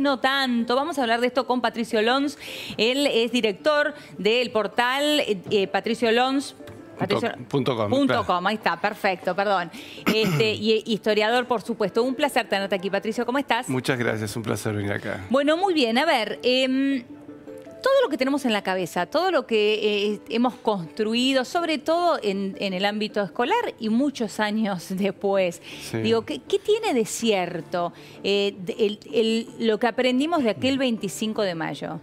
No tanto. Vamos a hablar de esto con Patricio Lons. Él es director del portal eh, eh, Patricio Lons. Patricio, punto com, punto claro. com, ahí está, perfecto, perdón. Este, y eh, historiador, por supuesto. Un placer tenerte aquí, Patricio. ¿Cómo estás? Muchas gracias, un placer venir acá. Bueno, muy bien. A ver, em, todo lo que tenemos en la cabeza, todo lo que eh, hemos construido, sobre todo en, en el ámbito escolar y muchos años después. Sí. Digo, ¿qué, qué tiene de cierto eh, de- el- el- lo que aprendimos de aquel 25 de mayo?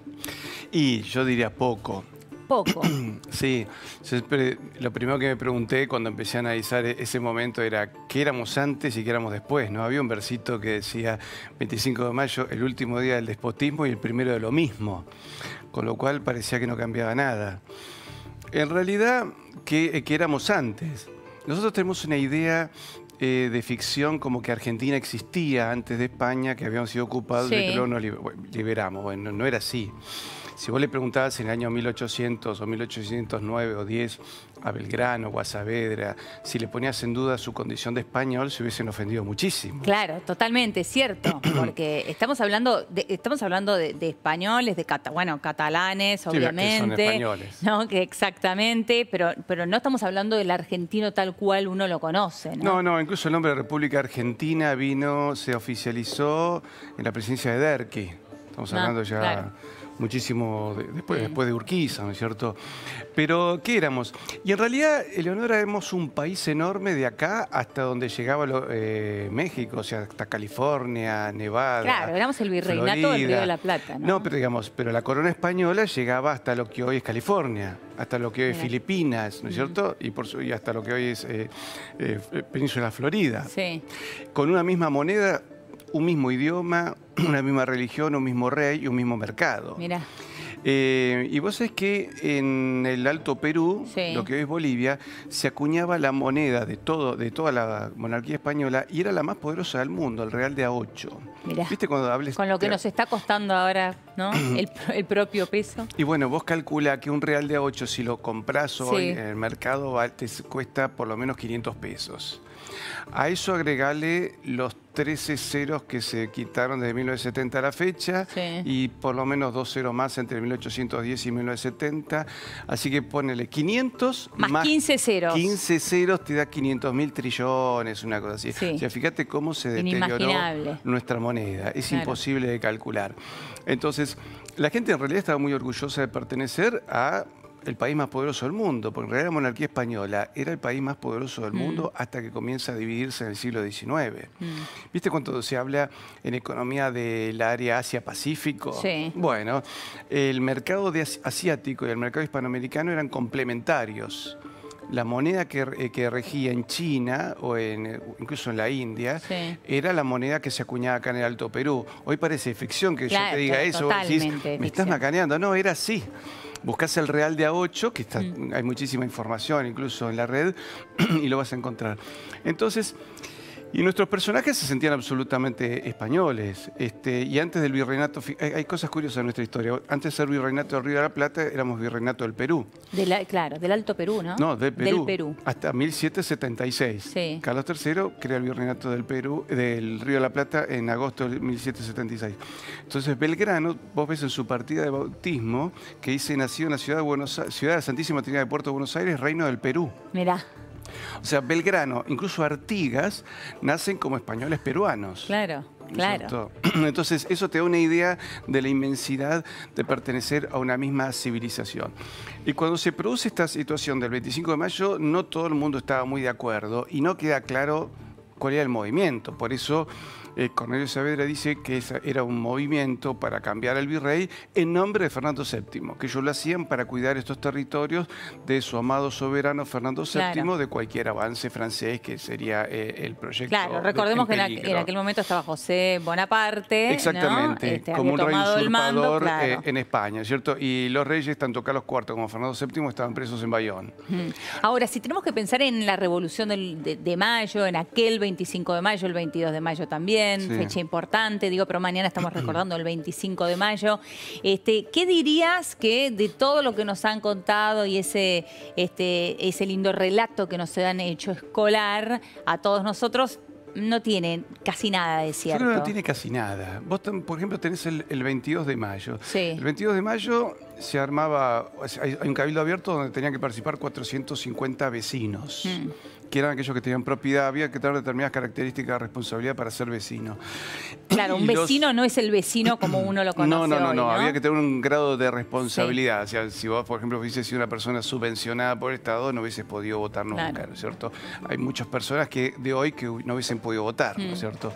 Y yo diría poco. Poco. Sí, siempre lo primero que me pregunté cuando empecé a analizar e- ese momento era qué éramos antes y qué éramos después. ¿no? Había un versito que decía 25 de mayo, el último día del despotismo y el primero de lo mismo, con lo cual parecía que no cambiaba nada. En realidad, ¿qué, qué éramos antes? Nosotros tenemos una idea eh, de ficción como que Argentina existía antes de España, que habíamos sido ocupados y Sí. que luego nos liber- bueno, liberamos. Bueno, no era así. Si vos le preguntabas en el año 1800 o 1809 o 10 a Belgrano o a Saavedra, si le ponías en duda su condición de español, se hubiesen ofendido muchísimo. Claro, totalmente, cierto, porque estamos hablando de, estamos hablando de, de españoles, de cata- bueno, catalanes, Sí, que son obviamente. españoles. No, que exactamente, pero, pero no estamos hablando del argentino tal cual uno lo conoce, ¿no? No, no, incluso el nombre de República Argentina vino, se oficializó en la presidencia de Derqui. Estamos Ah, hablando ya claro. Muchísimo de- después, después de Urquiza, ¿no es cierto? Pero, ¿qué éramos? Y en realidad, Eleonora, éramos un país enorme de acá hasta donde llegaba lo- eh, México, o sea, hasta California, Nevada. Claro, éramos el virreinato del. Río de la Plata, ¿no? pero digamos, pero la corona española llegaba hasta lo que hoy es California, hasta lo que hoy es. Filipinas, ¿no es cierto? Y, por su- y hasta lo que hoy es eh, eh, Península Florida Sí. con una misma moneda, un mismo idioma, una misma religión, un mismo rey y un mismo mercado. Mira, Eh, y vos sabés que en el Alto Perú, Sí. lo que hoy es Bolivia, se acuñaba la moneda de, todo, de toda la monarquía española y era la más poderosa del mundo, el real de A8. Mirá. ¿Viste cuando hables? con lo que nos está costando ahora, ¿no? El, el propio peso. Y bueno, vos calcula que un real de A8, si lo compras hoy Sí. en el mercado, te cuesta por lo menos 500 pesos. A eso agregale los 13 ceros que se quitaron desde 1970 a la fecha Sí. y por lo menos dos ceros más entre 1810 y 1970. Así que ponele 500 Más 15 ceros. 15 ceros te da 500 mil trillones, una cosa así. Sí. O sea, fíjate cómo se deterioró nuestra moneda. Es Claro. imposible de calcular. Entonces, la gente en realidad estaba muy orgullosa de pertenecer a el país más poderoso del mundo, porque en realidad la monarquía española era el país más poderoso Mm. del mundo hasta que comienza a dividirse en el siglo XIX. ¿Viste cuando se habla en economía del área Asia-Pacífico? Sí. Bueno, el mercado de asiático y el mercado hispanoamericano eran complementarios. La moneda que, eh, que regía en China o en, eh, incluso en la India Sí. era la moneda que se acuñaba acá en el Alto Perú. Hoy parece ficción que yo te diga eso. vos decís, totalmente me estás ficción". macaneando. No, era así. Buscás el Real de A8, que está, Mm. hay muchísima información incluso en la red, y lo vas a encontrar. Entonces, y nuestros personajes se sentían absolutamente españoles. Este, y antes del virreinato, hay, hay cosas curiosas en nuestra historia. Antes de ser virreinato del Río de la Plata, éramos virreinato del Perú. De la- claro, del Alto Perú, ¿no? No, del Perú. Del Perú. Hasta 1776. Sí. Carlos III crea el virreinato del Perú, del Río de la Plata en agosto de 1776. Entonces Belgrano, vos ves en su partida de bautismo que dice nacido en la ciudad de Buenos Aires, ciudad de Santísima Trinidad de Puerto Buenos Aires, reino del Perú. Mirá, O sea, Belgrano, incluso Artigas, nacen como españoles peruanos. claro, ¿no es claro. Entonces, eso te da una idea de la inmensidad de pertenecer a una misma civilización. Y cuando se produce esta situación del 25 de mayo, no todo el mundo estaba muy de acuerdo y no queda claro cuál era el movimiento. Por eso eh, Cornelio Saavedra dice que esa era un movimiento para cambiar al virrey en nombre de Fernando VII, que ellos lo hacían para cuidar estos territorios de su amado soberano Fernando VII Claro. de cualquier avance francés que sería eh, el proyecto. Claro, de- recordemos que en, aqu- peligro. en aquel momento estaba José Bonaparte. ¿no? Exactamente, Este, como un rey mando, usurpador claro. eh, en España, ¿cierto? Y los reyes, tanto Carlos IV como Fernando VII, estaban presos en Bayón. Ahora, si tenemos que pensar en la revolución del- de, de mayo, en aquel 25 de mayo, el 22 de mayo también, Sí. fecha importante, digo, pero mañana estamos recordando el 25 de mayo. Este, ¿Qué dirías que de todo lo que nos han contado y ese, este, ese lindo relato que nos han hecho escolar a todos nosotros, no tiene casi nada de Yo cierto. creo que no tiene casi nada. Vos, por ejemplo, tenés el, el 22 de mayo. Sí. El 22 de mayo se armaba, hay un cabildo abierto donde tenían que participar 450 vecinos, Mm. Que eran aquellos que tenían propiedad, había que tener determinadas características de responsabilidad para ser vecino. Claro, un los- vecino no es el vecino como uno lo conoce No, no, no, hoy, no, había que tener un grado de responsabilidad. O sea, si vos, por ejemplo, hubieses sido una persona subvencionada por el Estado, no hubieses podido votar nunca, Claro. ¿no es cierto? Hay muchas personas que de hoy que no hubiesen podido votar, ¿no Mm. es cierto?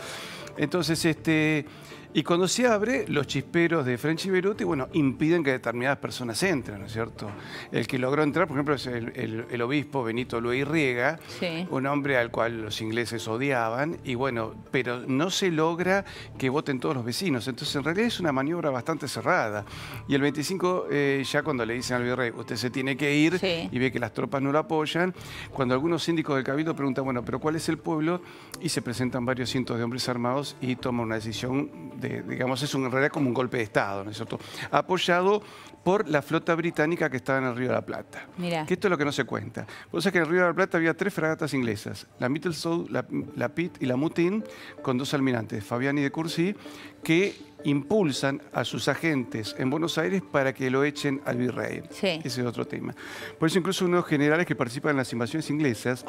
Entonces, este... Y cuando se abre, los chisperos de French y Beruti, bueno, impiden que determinadas personas entren, ¿no es cierto? El que logró entrar, por ejemplo, es el, el- el obispo Benito Luis Riega, Sí. un hombre al cual los ingleses odiaban, y bueno, pero no se logra que voten todos los vecinos. Entonces, en realidad es una maniobra bastante cerrada. Y el 25, eh, ya cuando le dicen al virrey, usted se tiene que ir, Sí. y ve que las tropas no lo apoyan, cuando algunos síndicos del cabildo preguntan, bueno, pero ¿cuál es el pueblo? Y se presentan varios cientos de hombres armados y toman una decisión de, digamos, es un- en realidad como un golpe de Estado, ¿no es cierto? Apoyado por la flota británica que estaba en el Río de la Plata. Mirá. Que esto es lo que no se cuenta. Vos sabés que en el Río de la Plata había tres fragatas inglesas, la Middlesex, la, la Pitt y la Mutin, con dos almirantes, Fabiani de Courcy, que impulsan a sus agentes en Buenos Aires para que lo echen al virrey. Sí. Ese es otro tema. Por eso incluso uno de los generales que participan en las invasiones inglesas,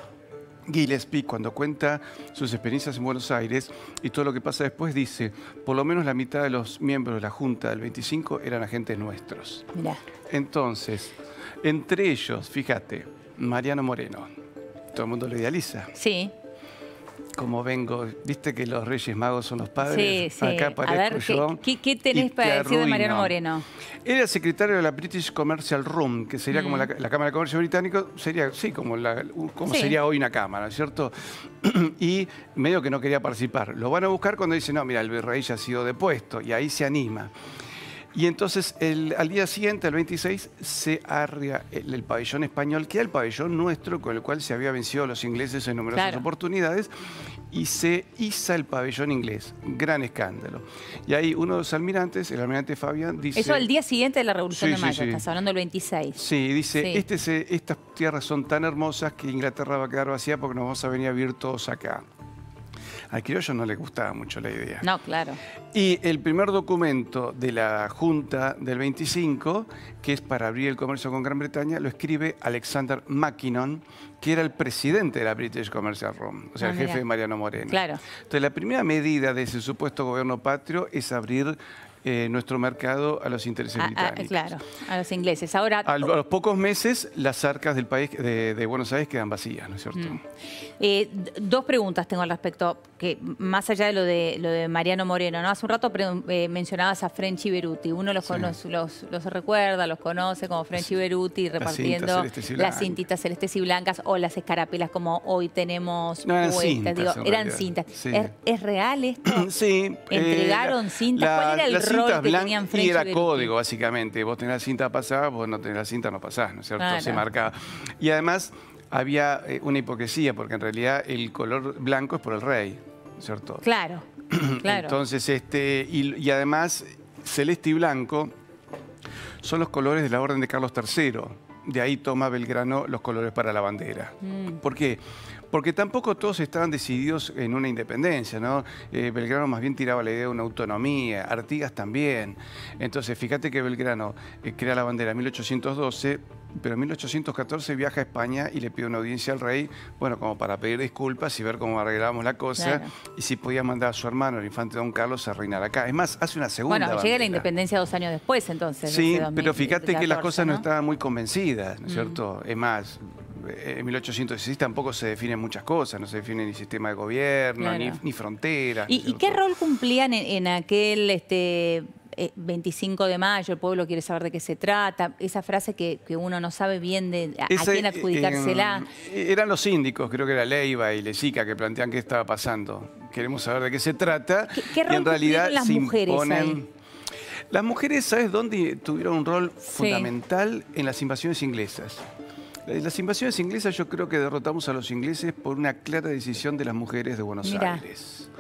Gillespie, cuando cuenta sus experiencias en Buenos Aires y todo lo que pasa después, dice, por lo menos la mitad de los miembros de la Junta del 25 eran agentes nuestros. Mirá. Entonces, entre ellos, fíjate, Mariano Moreno. Todo el mundo lo idealiza. Sí, Como vengo, viste que los Reyes Magos son los sí, padres. sí. Acá A aparezco ver, yo. ¿qué, qué, tenés te para decir de Mariano. Moreno? Era secretario de la British Commercial Room, que sería como la, la Cámara de Comercio Británico, sería, sí, como, la, como Sí. sería hoy una Cámara, ¿no es cierto? y medio que no quería participar. Lo van a buscar cuando dicen, no, mira, el virrey ya ha sido depuesto, y ahí se anima. Y entonces el- al día siguiente, el 26, se arria el, el pabellón español, que era el pabellón nuestro con el cual se había vencido a los ingleses en numerosas Claro. oportunidades, y se iza el pabellón inglés. Gran escándalo. Y ahí uno de los almirantes, el almirante Fabián, dice... Eso al día siguiente de la Revolución Sí, de Mayo, sí. estás hablando del 26. Sí, dice. Este se- estas tierras son tan hermosas que Inglaterra va a quedar vacía porque nos vamos a venir a vivir todos acá. Al criollo no le gustaba mucho la idea. No, claro. Y el primer documento de la Junta del 25, que es para abrir el comercio con Gran Bretaña, lo escribe Alexander Mackinnon, que era el presidente de la British Commercial Room, o sea, Ah, el jefe mira. de Mariano Moreno. Claro. Entonces, la primera medida de ese supuesto gobierno patrio es abrir eh, nuestro mercado a los intereses A- a- británicos. claro, a los ingleses. Ahora, A, a los pocos meses, las arcas del país de, de Buenos Aires quedan vacías, ¿no es cierto? Mm. Eh, dos preguntas tengo al respecto, que más allá de lo de lo de Mariano Moreno, ¿no? Hace un rato eh, mencionabas a French Beruti. Uno los, Sí. conoce- los, los recuerda, los conoce como French Beruti, repartiendo las cintitas celestes y blancas o las escarapelas como hoy tenemos No, eran puestas. cintas, Digo, eran realidad. cintas. Sí. ¿Es, es real esto? Sí. ¿Entregaron la- cintas? ¿Cuál era el cintas que blan- tenían Y era código, básicamente. Vos tenés la cinta pasada, vos no tenés la cinta, no pasás, ¿no es cierto? Claro. Se marcaba. Y además había eh, una hipocresía, porque en realidad el color blanco es por el rey, ¿no es cierto? Claro, claro. Entonces, este, y, y además, celeste y blanco son los colores de la Orden de Carlos III. De ahí toma Belgrano los colores para la bandera. Mm. ¿Por qué? Porque tampoco todos estaban decididos en una independencia, ¿no? Eh, Belgrano más bien tiraba la idea de una autonomía, Artigas también. Entonces, fíjate que Belgrano eh, crea la bandera en 1812, pero en 1814 viaja a España y le pide una audiencia al rey, bueno, como para pedir disculpas y ver cómo arreglábamos la cosa, Claro. y si podía mandar a su hermano, el infante Don Carlos, a reinar acá. Es más, hace una segunda Bueno, llega la bandera. independencia dos años después, entonces. Sí, ese 2000, pero fíjate que las 14, cosas no ¿no? estaban muy convencidas, ¿no es cierto? Es más, en 1816 tampoco se definen muchas cosas, no se define ni sistema de gobierno, Claro. ni, ni fronteras. ¿no ¿Y, qué rol cumplían en, en aquel este, eh, 25 de mayo? El pueblo quiere saber de qué se trata. Esa frase que, que uno no sabe bien de a, quién adjudicársela. eh, eran los síndicos, creo que era Leiva y Lezica, que plantean qué estaba pasando. Queremos saber de qué se trata. ¿Qué- qué y en realidad las se mujeres imponen- ahí? Las mujeres, ¿sabes dónde tuvieron un rol fundamental? En las invasiones inglesas. Las invasiones inglesas yo creo que derrotamos a los ingleses por una clara decisión de las mujeres de Buenos Mirá. Aires.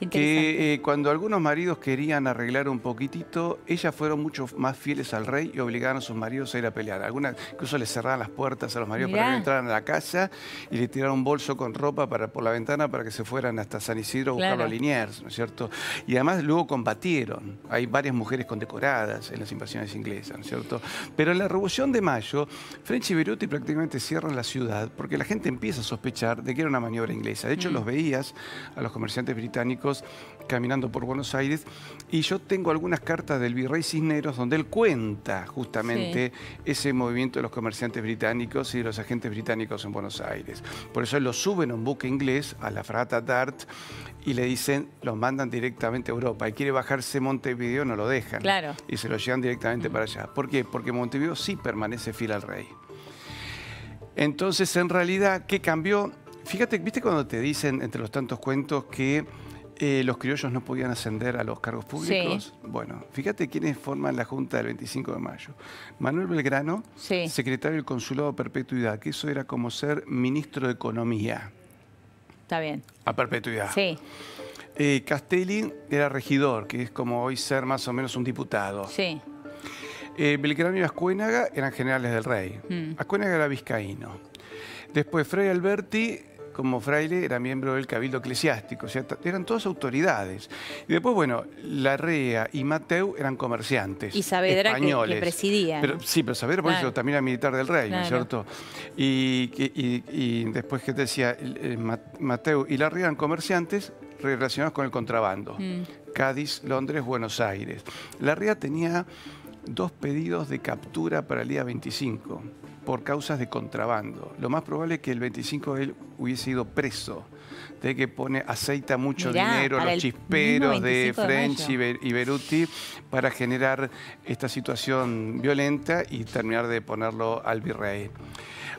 que eh, cuando algunos maridos querían arreglar un poquitito, ellas fueron mucho más fieles al rey y obligaron a sus maridos a ir a pelear. Algunas incluso les cerraban las puertas a los maridos para que entraran a la casa y le tiraron un bolso con ropa para, por la ventana para que se fueran hasta San Isidro a buscarlo a Liniers, ¿no es cierto? Y además luego combatieron. Hay varias mujeres condecoradas en las invasiones inglesas, ¿no es cierto? Pero en la Revolución de Mayo, French y Beruti prácticamente cierran la ciudad porque la gente empieza a sospechar de que era una maniobra inglesa. De hecho, mm. los veías a los comerciantes británicos caminando por Buenos Aires y yo tengo algunas cartas del virrey Cisneros donde él cuenta justamente ese movimiento de los comerciantes británicos y de los agentes británicos en Buenos Aires. Por eso él lo suben a un buque inglés, a la frata Dart, y le dicen, los mandan directamente a Europa. Y quiere bajarse Montevideo, no lo dejan. Claro. Y se lo llevan directamente para allá. ¿Por qué? Porque Montevideo sí permanece fiel al rey. Entonces, en realidad, ¿qué cambió? Fíjate, ¿viste cuando te dicen, entre los tantos cuentos, que eh, los criollos no podían ascender a los cargos públicos? Bueno, fíjate quiénes forman la Junta del 25 de mayo. Manuel Belgrano, secretario del Consulado Perpetuidad, que eso era como ser ministro de Economía. Está bien. A perpetuidad. Sí. Eh, Castelli era regidor, que es como hoy ser más o menos un diputado. Sí. Eh, Belgrano y Ascuénaga eran generales del rey. Mm. Ascuénaga era vizcaíno. Después Fray Alberti como fraile era miembro del cabildo eclesiástico, o sea, eran todas autoridades. Y después, bueno, Larrea y Mateu eran comerciantes y Saavedra españoles. Que, presidía. Pero, sí, pero Saavedra por eso también era militar del rey, ¿no es cierto? Y, después que te decía, Mateu y Larrea eran comerciantes relacionados con el contrabando. Mm. Cádiz, Londres, Buenos Aires. Larrea tenía dos pedidos de captura para el día 25 por causas de contrabando. Lo más probable es que el 25 él hubiese ido preso, de que pone, aceita mucho dinero a los chisperos de French y, Beruti para generar esta situación violenta y terminar de ponerlo al virrey.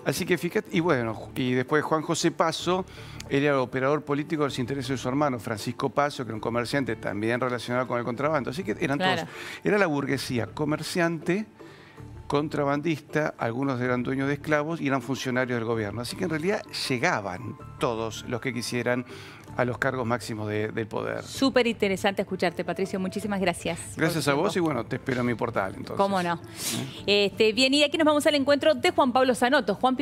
Así que fíjate, y bueno, y después Juan José Paso era el operador político de los intereses de su hermano, Francisco Paso, que era un comerciante también relacionado con el contrabando. Así que eran todos, era la burguesía comerciante, contrabandista, algunos eran dueños de esclavos y eran funcionarios del gobierno. Así que en realidad llegaban todos los que quisieran a los cargos máximos del poder. Súper interesante escucharte, Patricio. Muchísimas gracias. Gracias a vos y bueno, te espero en mi portal entonces. ¿Cómo no? Este, bien, y aquí nos vamos al encuentro de Juan Pablo Zanoto. Juan